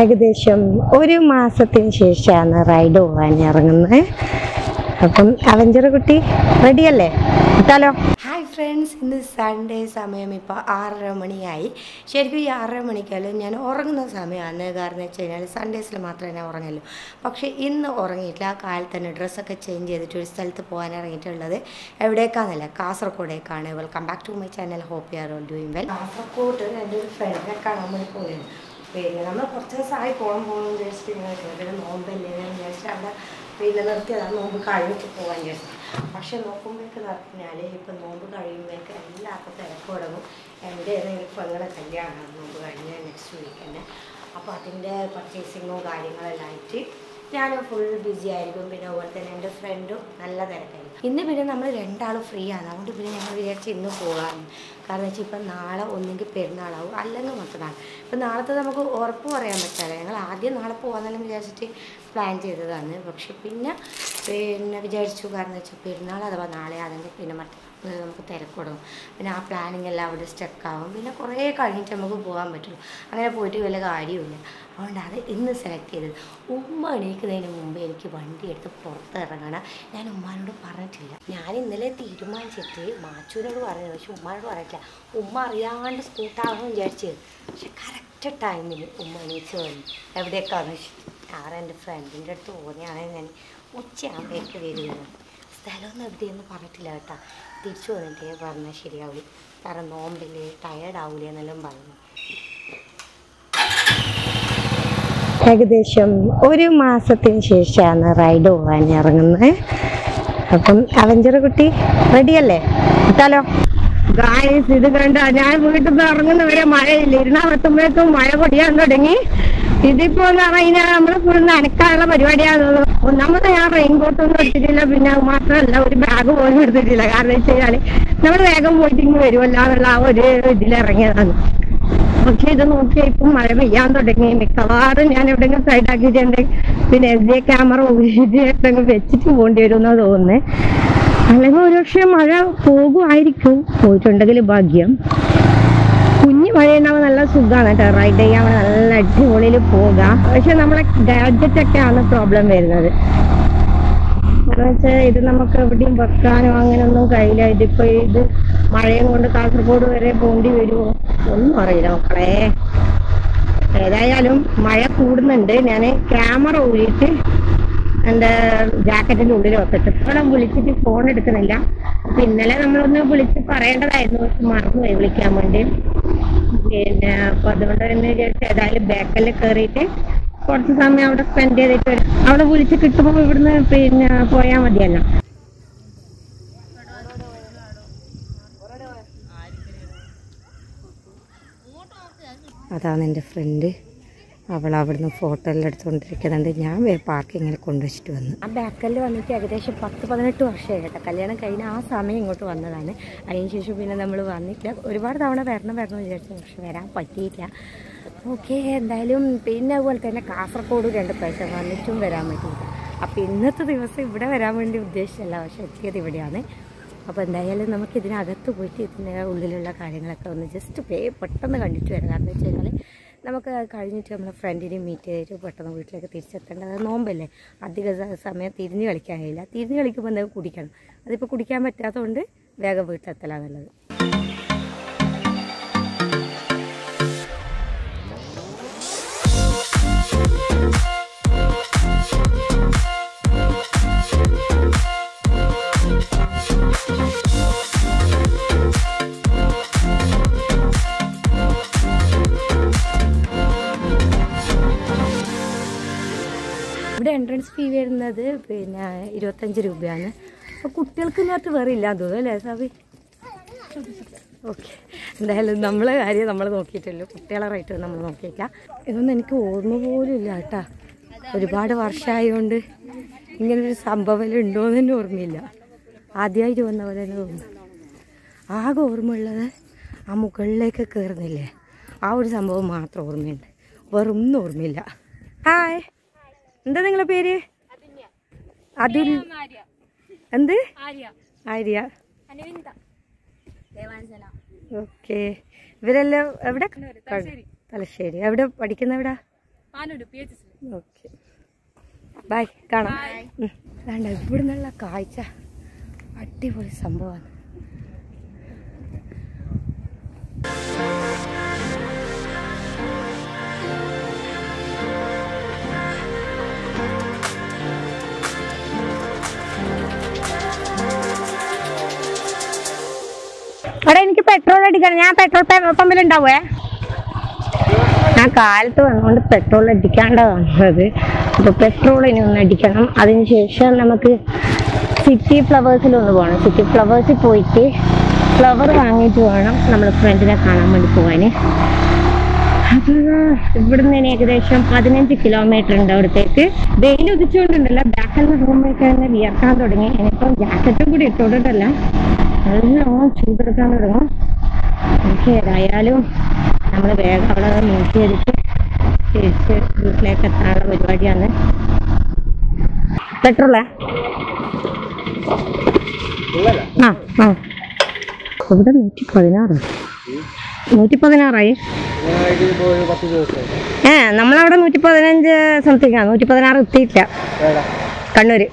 ഏകദേശം ഒരു മാസത്തിന് ശേഷമാണ് റൈഡ് പോകാൻ ഇറങ്ങുന്നത്. അപ്പം അവഞ്ചർ കുട്ടി റെഡിയല്ലേ ഇട്ടാലോ ഹായ് ഫ്രണ്ട്സ് ഇന്ന് സൺഡേ സമയം ഇപ്പോൾ ആറര മണിയായി. ശരിക്കും ഈ ആറര മണിക്കല്ല ഞാൻ ഉറങ്ങുന്ന സമയമാണ്. കാരണം വെച്ച് കഴിഞ്ഞാൽ സൺഡേസിൽ മാത്രമേ ഞാൻ ഉറങ്ങുള്ളൂ. പക്ഷേ ഇന്ന് ഉറങ്ങിയിട്ടില്ല. ആ കാലത്ത് തന്നെ ഡ്രസ്സൊക്കെ ചേഞ്ച് ചെയ്തിട്ട് ഒരു സ്ഥലത്ത് പോകാൻ ഇറങ്ങിയിട്ടുള്ളത് എവിടേക്കാന്നല്ല കാസർഗോഡേക്കാണ് welcome back to my channel hope you are all doing well Kasaragod എന്റെ ഒരു ഫ്രണ്ടിനെ കാണാൻ വേണ്ടി പോകുന്നത് പിന്നെ നമ്മൾ കുറച്ച് ദിവസമായി പോകാൻ പോകുന്നു വിചാരിച്ചിട്ട് ഇങ്ങനെ പിന്നെ നോമ്പല്ലേ എന്ന് വിചാരിച്ചിട്ട് അവിടെ പിന്നെ നിർത്തിയതാണ് നോമ്പ് കഴിഞ്ഞിട്ട് പോകാൻ വിചാരിച്ചു പക്ഷെ നോക്കുമ്പോഴേക്ക് പറഞ്ഞാൽ ഇപ്പം നോമ്പ് കഴിയുമ്പോഴേക്ക് എല്ലാവർക്കും തിരക്ക് തുടങ്ങും. എന്റെ ഏതെങ്കിലും പെങ്ങളെ കല്യാണമാണ് നോമ്പ് കഴിഞ്ഞ നെക്സ്റ്റ് വീക്ക് തന്നെ. അപ്പോൾ അതിന്റെ പർച്ചേസിങ്ങും കാര്യങ്ങളെല്ലാം ആയിട്ട് ഞാൻ ഫുൾ ബിസി ആയിരിക്കും. പിന്നെ അതുപോലെ തന്നെ എന്റെ ഫ്രണ്ടും നല്ല തിരക്കായിരിക്കും. ഇന്ന് പിന്നെ നമ്മൾ രണ്ടാളും ഫ്രീ ആണ്. അതുകൊണ്ട് പിന്നെ ഞങ്ങൾ വിചാരിച്ച് ഇന്ന് പോകാമെന്ന് കാരണം വെച്ചാൽ ഇപ്പം നാളെ ഒന്നെങ്കിൽ പെരുന്നാളാവും. അല്ലെങ്കിൽ മറ്റന്നാൾ. ഇപ്പം നാളത്തെ നമുക്ക് ഉറപ്പ് പറയാൻ പറ്റില്ല ഞങ്ങൾ ആദ്യം നാളെ പോകാമെന്നെല്ലാം വിചാരിച്ചിട്ട് പ്ലാൻ ചെയ്തതാണ്. പക്ഷെ പിന്നെ പിന്നെ വിചാരിച്ചു കാരണം വെച്ചാൽ പെരുന്നാൾ അഥവാ നാളെ ആണെങ്കിൽ പിന്നെ മറ്റേ ഏഹ് നമുക്ക് തിരക്കിടും. പിന്നെ ആ പ്ലാനിങ് എല്ലാം അവിടെ സ്റ്റക്കാവും പിന്നെ കുറേ കഴിഞ്ഞിട്ട് നമുക്ക് പോകാൻ പറ്റുള്ളൂ. അങ്ങനെ പോയിട്ട് വലിയ കാര്യമില്ല അതുകൊണ്ട് അത് ഇന്ന് സെലക്ട് ചെയ്തത്. ഉമ്മ എണീക്കുന്നതിന് മുമ്പ് എനിക്ക് വണ്ടി എടുത്ത് പുറത്ത് ഇറങ്ങണം. ഞാൻ ഉമ്മാനോട് പറഞ്ഞിട്ടില്ല. ഞാൻ ഇന്നലെ തീരുമാനിച്ചിട്ട് മാച്ചൂനോട് പറഞ്ഞു പക്ഷെ ഉമ്മാനോട് പറഞ്ഞിട്ടില്ല. ഉമ്മ അറിയാണ്ട് സ്കൂട്ടാണെന്ന് വിചാരിച്ചത് പക്ഷെ കറക്റ്റ് ടൈമിൽ ഉമ്മ എണീച്ച് വന്നു ആണെന്ന് വെച്ചിട്ട് ഞാൻ എന്റെ ഫ്രണ്ടിന്റെ അടുത്ത് പോകുന്നതാണെങ്കിൽ ഞാൻ ഉച്ചയാകുമ്പോഴേക്ക് വരുന്നത് സ്ഥലമൊന്നും എവിടെയൊന്നും പറഞ്ഞിട്ടില്ല കേട്ടോ. തിരിച്ചു വന്നിട്ടേ പറഞ്ഞാൽ ശരിയാവില്ല കാരണം നോമ്പില്ലേ ടയേർഡാവില്ല എന്നെല്ലാം പറഞ്ഞു. ഏകദേശം ഒരു മാസത്തിന് ശേഷമാണ് റൈഡ് പോകാൻ ഇറങ്ങുന്നത്. അപ്പം അവഞ്ചർ കുട്ടി റെഡിയല്ലേ ഇട്ടാലോ ഗായസ് ഇത് കണ്ട ഞാൻ വീട്ടിൽ നിന്ന് ഇറങ്ങുന്നവരെ മഴയില്ല. ഇരുന്നാമത്തുമ്പോഴേക്കും മഴ പൊടിയാൻ തുടങ്ങി. ഇതിപ്പോ എന്ന് പറഞ്ഞാൽ നമ്മൾ ഫുൾ നനക്കാനുള്ള പരിപാടിയാണുള്ളത് ഒന്നാമത് ഞാൻ റെയിൻകോട്ട് ഒന്നും എടുത്തിട്ടില്ല പിന്നെ മാത്രമല്ല ഒരു ബാഗ് പോലും എടുത്തിട്ടില്ല. കാരണം വെച്ച് കഴിഞ്ഞാൽ നമ്മൾ വേഗം പോയിട്ട് ഇങ്ങ് വരുമല്ലോ എന്നുള്ള ആ ഒരു ഇതിലിറങ്ങിയതാണ് പക്ഷെ ഇത് നോക്കിയാൽ ഇപ്പം മഴ പെയ്യാൻ തുടങ്ങി. മിക്കവാറും ഞാൻ എവിടെയെങ്കിലും സൈഡ് ആക്കിയിട്ടുണ്ട്. പിന്നെ എസ് ഡി ക്യാമറ ഉപയോഗിച്ചിട്ടെങ്കിൽ വെച്ചിട്ട് പോകേണ്ടി വരും എന്നാ തോന്നുന്നത് അല്ലെങ്കിൽ ഒരുപക്ഷെ മഴ പോകുമായിരിക്കും. പോയിട്ടുണ്ടെങ്കിൽ ഭാഗ്യം. മഴയുണ്ടാവുമ്പോൾ നല്ല സുഖമാണ് കേട്ടോ. റൈഡ് ചെയ്യാൻ നല്ല അടിപൊളിയിൽ പോകാം. പക്ഷെ നമ്മളെ ഗാഡ്ജറ്റ് ആണ് പ്രോബ്ലം വരുന്നത്. വെച്ചാൽ ഇത് നമുക്ക് എവിടെയും വെക്കാനോ അങ്ങനെയൊന്നും കഴിയില്ല. ഇതിപ്പോ ഇത് മഴയും കൊണ്ട് കാസർഗോഡ് വരെ പോണ്ടി വരുമോ ഒന്നും അറിയില്ല മക്കളെ. ഏതായാലും മഴ കൂടുന്നുണ്ട്. ഞാൻ ക്യാമറ ഊരിയിട്ട് എന്റെ ജാക്കറ്റിന്റെ ഉള്ളിൽ വെക്കട്ടെ. ഇപ്പോഴും വിളിച്ചിട്ട് ഫോൺ എടുക്കുന്നില്ല. അപ്പൊ ഇന്നലെ നമ്മളൊന്ന് വിളിച്ച് പറയേണ്ടതായിരുന്നു. മറന്നുപോയി വിളിക്കാൻ വേണ്ടി. പിന്നെ അപ്പൊ അതുകൊണ്ട് തന്നെ വിചാരിച്ചു ഏതായാലും ബേക്കൽ കയറിയിട്ട് കുറച്ച് സമയം അവിടെ സ്പെൻഡ് ചെയ്തിട്ട് വരും അവിടെ വിളിച്ച് കിട്ടുമ്പോൾ ഇവിടുന്ന് പിന്നെ പോയാൽ മതിയല്ലോ. അതാണ് എന്റെ ഫ്രണ്ട് അവൾ അവിടുന്ന് ഫോട്ടോ എല്ലാം എടുത്തുകൊണ്ടിരിക്കുന്നുണ്ട്. ഞാൻ പാർക്കിങ്ങിൽ കൊണ്ടുവച്ചിട്ട് വന്നു. ആ ബാക്കലിൽ വന്നിട്ട് ഏകദേശം പത്ത് പതിനെട്ട് വർഷമായി കേട്ടോ. കല്യാണം കഴിഞ്ഞ ആ സമയം ഇങ്ങോട്ട് വന്നതാണ്. അതിന് ശേഷം പിന്നെ നമ്മൾ വന്നിട്ടില്ല ഒരുപാട് തവണ വരണം വരണം വിചാരിച്ചു. പക്ഷെ വരാൻ പറ്റിയില്ല. ഓക്കെ എന്തായാലും പിന്നെ അതുപോലെ തന്നെ കാസർഗോഡ് രണ്ട് പ്രാവശ്യം വന്നിട്ടും വരാൻ പറ്റിയില്ല. അപ്പോൾ ഇന്നത്തെ ദിവസം ഇവിടെ വരാൻ വേണ്ടി ഉദ്ദേശിച്ചല്ല പക്ഷെ എത്തിയത് ഇവിടെയാണ്. അപ്പോൾ എന്തായാലും നമുക്ക് ഇതിനകത്ത് പോയിട്ട് ഇതിന്റെ ഉള്ളിലുള്ള കാര്യങ്ങളൊക്കെ ഒന്ന് ജസ്റ്റ് പേ പെട്ടെന്ന് കണ്ടിട്ട് വരാം. കാരണം വെച്ച് കഴിഞ്ഞാൽ നമുക്ക് കഴിഞ്ഞിട്ട് നമ്മളെ ഫ്രണ്ടിനെ മീറ്റ് ചെയ്തിട്ട് പെട്ടെന്ന് വീട്ടിലേക്ക് തിരിച്ചെത്തേണ്ടത്. നോമ്പല്ലേ? അധിക സമയം തിരിഞ്ഞ് കളിക്കാൻ കഴിയില്ല. തിരിഞ്ഞ് കളിക്കുമ്പോൾ എന്തെങ്കിലും കുടിക്കണം. അതിപ്പോൾ കുടിക്കാൻ പറ്റാത്തതുകൊണ്ട് വേഗം വീട്ടിലെത്തലാണ് നല്ലത്. എൻട്രൻസ് ഫീ വരുന്നത് പിന്നെ ഇരുപത്തഞ്ച് രൂപയാണ്. അപ്പോൾ കുട്ടികൾക്ക് ഇതിനകത്ത് വേറെ ഇല്ലാന്ന് തോന്നുന്നു അല്ലേ സാബി? ഓക്കെ എന്തായാലും നമ്മളെ കാര്യം നമ്മൾ നോക്കിയിട്ടല്ലോ. കുട്ടികളെ റേറ്റ് നമ്മൾ നോക്കിയില്ല ഇതൊന്നും എനിക്ക് ഓർമ്മ പോലും ഇല്ല കേട്ടാ. ഒരുപാട് വർഷമായതുകൊണ്ട് ഇങ്ങനൊരു സംഭവം ഉണ്ടോയെന്ന് തന്നെ ഓർമ്മയില്ല. ആദ്യമായിട്ട് വന്ന പോലെ തന്നെ തോന്നുന്നു. ആകെ ഓർമ്മയുള്ളത് ആ മുകളിലേക്ക് കയറുന്നില്ലേ ആ ഒരു സംഭവം മാത്രം ഓർമ്മയുണ്ട്. വെറും ഒന്നും ഓർമ്മയില്ല. ഹായ് എന്താ നിങ്ങളെ പേര്? അതിൽ എന്ത്? ആര്യ. ഓക്കെ. ഇവരെല്ലാം എവിടെ? തലശ്ശേരി. എവിടെ പഠിക്കുന്ന എവിടെ? ഓക്കെ. ബൈ കാണാം. വേണ്ട ഇവിടുന്നുള്ള കാഴ്ച അടിപൊളി സംഭവമാണ് പെട്രോൾ അടിക്കണം ഞാൻ പെട്രോൾ പമ്പിൽ ഉണ്ടാവേ ഞാൻ കാലത്ത് വന്നുകൊണ്ട് പെട്രോൾ അടിക്കാണ്ട വന്നത്. അപ്പോൾ പെട്രോൾ ഇനി ഒന്ന് അടിക്കണം. അതിനുശേഷം നമുക്ക് സിറ്റി ഫ്ലവേഴ്സിൽ ഒന്ന് പോകണം സിറ്റി ഫ്ലവേഴ്സിൽ പോയിട്ട് ഫ്ലവർ വാങ്ങിയിട്ട് വേണം നമ്മൾ ഫ്രണ്ടിനെ കാണാൻ വേണ്ടി പോകാൻ അപ്പോൾ ഇവിടുന്ന് ഏകദേശം പതിനഞ്ച് കിലോമീറ്റർ ഉണ്ട് അവിടത്തേക്ക്. വെയിൽ ഉദിച്ചുകൊണ്ടുണ്ടല്ലോ ബാക്കിൽ നിന്ന് റൂമിലേക്ക് തന്നെ വിയർക്കാൻ തുടങ്ങി. ഇനിയിപ്പം ജാക്കറ്റും കൂടി ഇട്ടുകൊണ്ടിട്ടല്ല നല്ലോണം ചൂടെടുക്കാൻ തുടങ്ങും എനിക്ക് ഏതായാലും നമ്മൾ വേഗം അവിടെ മീറ്റ് ചെയ്തിട്ട് തിരിച്ച് വീട്ടിലേക്ക് എത്താനുള്ള പരിപാടിയാണ്. പെട്രോളേ? ആ ആ. ഇവിടെ നൂറ്റി പതിനാറ് നൂറ്റി പതിനാറായി ഏ നമ്മളവിടെ നൂറ്റി പതിനഞ്ച് സംതിങ് ആ. നൂറ്റി പതിനാറ് എത്തിയിട്ടില്ല കണ്ണൂര്.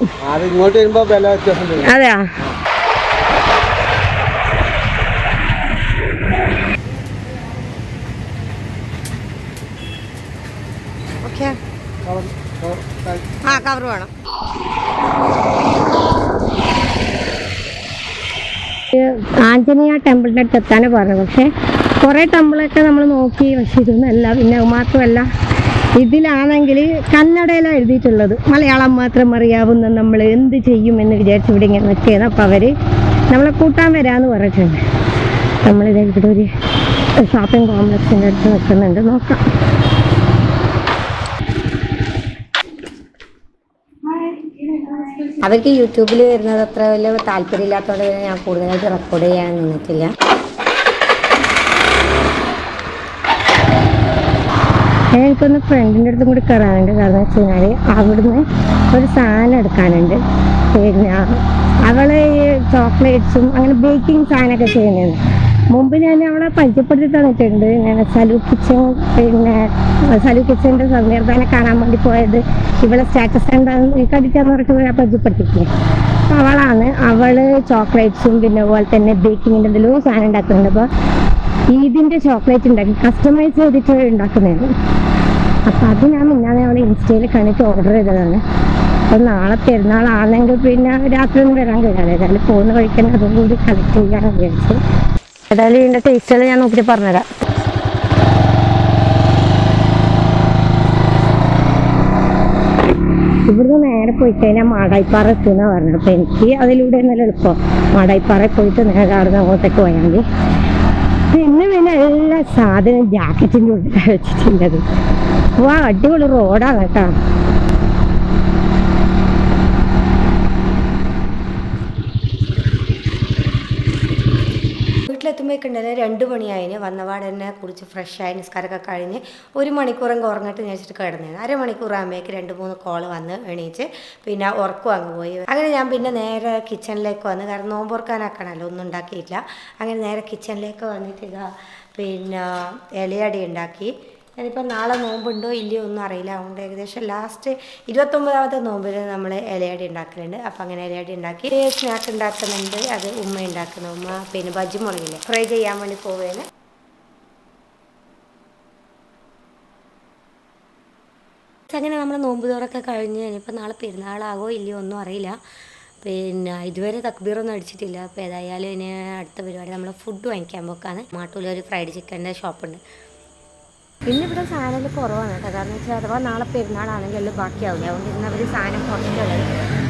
അതെയാ okay cover- cover- thank you. ആ കവർ വേണം. ആഞ്ജനേയ ടെമ്പിളിന്റെ അടുത്ത് എത്താനാണ് പറഞ്ഞത്. പക്ഷെ കുറേ ടെമ്പിളൊക്കെ നമ്മൾ നോക്കി പക്ഷേ ഇതൊന്നുമല്ല. പിന്നെ മാത്രമല്ല ഇതിലാണെങ്കിൽ കന്നഡയിലാണ് എഴുതിയിട്ടുള്ളത്. മലയാളം മാത്രം അറിയാവുന്ന നമ്മൾ എന്ത് ചെയ്യും എന്ന് വിചാരിച്ച് ഇവിടെ ഇങ്ങനെ നിൽക്കുകയാണ് അപ്പോൾ അവർ നമ്മളെ കൂട്ടാൻ വരാമെന്ന് പറഞ്ഞിട്ടുണ്ട്. നമ്മളിത് ഇവിടെ ഒരു ഷോപ്പിംഗ് കോംപ്ലക്സിന്റെ അടുത്ത് നിൽക്കുന്നുണ്ട് നോക്കാം. അവർക്ക് യൂട്യൂബിൽ വരുന്നത് അത്ര വലിയ താല്പര്യമില്ലാത്തതുകൊണ്ട് ഞാൻ കൂടുതലായിട്ട് റെക്കോർഡ് ചെയ്യാൻ നിന്നിട്ടില്ല. എനിക്കൊന്ന് ഫ്രണ്ടിന്റെ അടുത്തും കൂടി കയറാനുണ്ട് കാരണം വെച്ച് കഴിഞ്ഞാൽ അവിടുന്ന് ഒരു സാധനം എടുക്കാനുണ്ട്. പിന്നെ അവൾ ഈ ചോക്ലേറ്റ്സും അങ്ങനെ ബേക്കിംഗ് സാധനമൊക്കെ ചെയ്യുന്നുണ്ട്. മുമ്പ് ഞാൻ അവളെ പരിചയപ്പെടുത്തി തന്നിട്ടുണ്ട് ഞാൻ സലു കിച്ചൻ പിന്നെ സലു കിച്ചന്റെ സന്ദർഭനെ കാണാൻ വേണ്ടി പോയത്. ഇവളെ സ്റ്റാറ്റസ് എന്താണെന്ന് കണ്ടിട്ടാന്ന് പറഞ്ഞിട്ട് ഞാൻ പരിചയപ്പെടുത്തിയിട്ടില്ലേ അപ്പം അവളാണ്. അവൾ ചോക്ലേറ്റ്സും പിന്നെ അതുപോലെ തന്നെ ബേക്കിങ്ങിന്റെ എന്തെങ്കിലും സാധനം ഉണ്ടാക്കുന്നുണ്ട്. അപ്പോൾ ഈദിന്റെ ചോക്ലേറ്റ് ഉണ്ടാക്കി കസ്റ്റമൈസ് ചെയ്തിട്ട് ഉണ്ടാക്കുന്നതാണ്. അപ്പം അത് ഞാൻ മിന്നാതെ അവളെ ഇൻസ്റ്റയിൽ കണ്ടിട്ട് ഓർഡർ ചെയ്തതാണ്. അപ്പം നാളെ പെരുന്നാളാണെങ്കിൽ പിന്നെ രാത്രി ഒന്നും വരാൻ കഴിയാതെ പോകുന്ന വഴിക്ക് തന്നെ അതും കൂടി കളക്ട് ചെയ്യാൻ വിചാരിച്ചു. ഏതായാലും ഇതിന്റെ ടേസ്റ്റുകൾ ഞാൻ നോക്കിയിട്ട് പറഞ്ഞുതരാം. ഇവിടുന്ന് നേരെ പോയി കഴിഞ്ഞാൽ മാടായിപ്പാറ എത്തുന്ന പറഞ്ഞത്. അപ്പം എനിക്ക് അതിലൂടെ നല്ല എളുപ്പം. മാടായിപ്പാറ പോയിട്ട് നേരെ അവിടെ നിന്ന് അങ്ങോട്ടേക്ക് പോയാൽ മതി പിന്നെ പിന്നെ എല്ലാ സാധനവും ജാക്കറ്റിന്റെ ഉള്ളിലാണ് വെച്ചിട്ടുള്ളത് വാ അടിപൊളി റോഡാണ് കേട്ടോ. വീട്ടിലെത്തുമ്പോഴേക്കുണ്ടല്ലേ രണ്ട് മണിയായിന് തന്നെ കുടിച്ച് ഫ്രഷായി നിസ്കാരമൊക്കെ കഴിഞ്ഞ് ഒരു മണിക്കൂറെങ്കിൽ ഉറങ്ങിട്ട് ഞാൻ വെച്ചിട്ട് കിടന്നിരുന്നു അരമണിക്കൂർ ആകുമ്പോഴേക്ക് രണ്ട് മൂന്ന് കോൾ വന്ന് എണീച്ച് പിന്നെ ഉറക്കും അങ്ങ് പോയി. അങ്ങനെ ഞാൻ പിന്നെ നേരെ കിച്ചണിലേക്ക് വന്ന് കാരണം നോമ്പ് ഉറക്കാനാക്കണമല്ലോ ഒന്നും ഉണ്ടാക്കിയിട്ടില്ല. അങ്ങനെ നേരെ കിച്ചണിലേക്ക് വന്നിട്ട് ഇതാ പിന്നെ ഇലയടി ഉണ്ടാക്കി. ഞാനിപ്പോൾ നാളെ നോമ്പുണ്ടോ ഇല്ലയോ ഒന്നും അറിയില്ല. അതുകൊണ്ട് ഏകദേശം ലാസ്റ്റ് ഇരുപത്തൊമ്പതാമത്തെ നോമ്പിൽ നമ്മൾ ഇലയടി ഉണ്ടാക്കലുണ്ട്. അപ്പം അങ്ങനെ ഇലയടി ഉണ്ടാക്കി സ്നാക്ക് ഉണ്ടാക്കുന്നുണ്ട്. അത് ഉമ്മ ഉണ്ടാക്കുന്ന. ഉമ്മ പിന്നെ ബജ്ജി മുളകില്ലേ. ഫ്രൈ ചെയ്യാൻ വേണ്ടി പോവുകയാണ് അങ്ങനെ നമ്മൾ നോമ്പ് തോറൊക്കെ കഴിഞ്ഞ് ഇനിയിപ്പോൾ നാളെ പെരുന്നാളാകോ ഇല്ലയോ ഒന്നും അറിയില്ല. പിന്നെ ഇതുവരെ തക്ബീറൊന്നും അടിച്ചിട്ടില്ല. അപ്പോൾ ഏതായാലും ഇനി അടുത്ത പരിപാടി നമ്മൾ ഫുഡ് വാങ്ങിക്കാൻ പോക്കാണ്. മാട്ടൂലൊരു ഫ്രൈഡ് ചിക്കന്റെ ഷോപ്പുണ്ട് പിന്നെ ഇവിടെ സാധനം കുറവാണ് കേട്ടോ. കാരണം വെച്ചാൽ അഥവാ നാളെ പെരുന്നാളാണെങ്കിൽ എല്ലാം ബാക്കിയാവില്ല? അതുകൊണ്ട് ഇന്ന് അവർ സാധനം കുറച്ചുള്ളത്.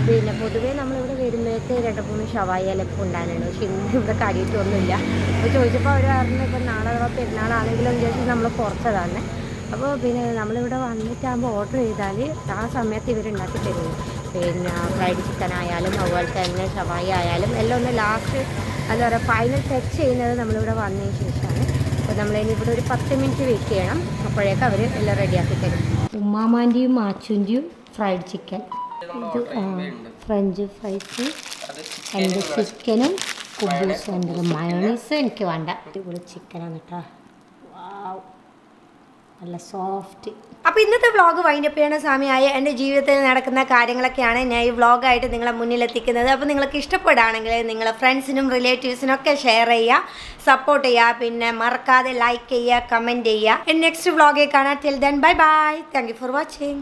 പിന്നെ പൊതുവേ നമ്മളിവിടെ വരുമ്പോഴേക്ക് രണ്ട് മൂന്ന് ഷവായി എല്ലാം ഉണ്ടാകുന്നുണ്ട് പക്ഷെ ഇന്ന് ഇവിടെ കാര്യമായിട്ടൊന്നുമില്ല അപ്പോൾ ചോദിച്ചപ്പോൾ അവർ പറഞ്ഞു ഇപ്പം നാളെ അഥവാ പെരുന്നാളാണെങ്കിലും വിചാരിച്ച് നമ്മൾ കുറച്ചതാണ്. അപ്പോൾ പിന്നെ നമ്മളിവിടെ വന്നിട്ടാകുമ്പോൾ ഓർഡർ ചെയ്താൽ ആ സമയത്ത് ഇവരുണ്ടാക്കി തരുന്നു പിന്നെ ഫ്രൈഡ് ചിക്കൻ ആയാലും അതുപോലെ തന്നെ ഷവായി ആയാലും എല്ലാം ഒന്ന് ലാസ്റ്റ് എന്താ പറയുക ഫൈനൽ ടച്ച് ചെയ്യുന്നത് നമ്മളിവിടെ വന്നതിന് ശേഷമാണ്. അപ്പോൾ ഇവിടെ ഒരു പത്ത് മിനിറ്റ് വെയിറ്റ് ചെയ്യണം. അപ്പോഴേക്കും അവർ എല്ലാം റെഡിയാക്കി തരും. ഉമ്മാമാന്റെയും മാച്ചുന്റെയും ഫ്രൈഡ് ചിക്കൻ. ഇത് ഫ്രഞ്ച് ഫ്രൈസ് എന്റെ ചിക്കനും കുബൂസും എന്റെ മയോണീസ് എനിക്ക് വേണ്ട. അടിപൊളി ചിക്കനാണ് കേട്ടോ. നല്ല സോഫ്റ്റ് അപ്പോൾ ഇന്നത്തെ വ്ളോഗ് വൈൻഡപ്പ് ചെയ്യണ സമയമായ എന്റെ ജീവിതത്തിൽ നടക്കുന്ന കാര്യങ്ങളൊക്കെയാണ് ഞാൻ ഈ വ്ളോഗായിട്ട് നിങ്ങളെ മുന്നിലെത്തിക്കുന്നത്. അപ്പോൾ നിങ്ങൾക്ക് ഇഷ്ടപ്പെടുകയാണെങ്കിൽ നിങ്ങളെ ഫ്രണ്ട്സിനും റിലേറ്റീവ്സിനും ഒക്കെ ഷെയർ ചെയ്യുക സപ്പോർട്ട് ചെയ്യുക പിന്നെ മറക്കാതെ ലൈക്ക് ചെയ്യുക കമന്റ് ചെയ്യുക. എന്റെ നെക്സ്റ്റ് വ്ളോഗിൽ കാണാം. Till then bye bye thank for watching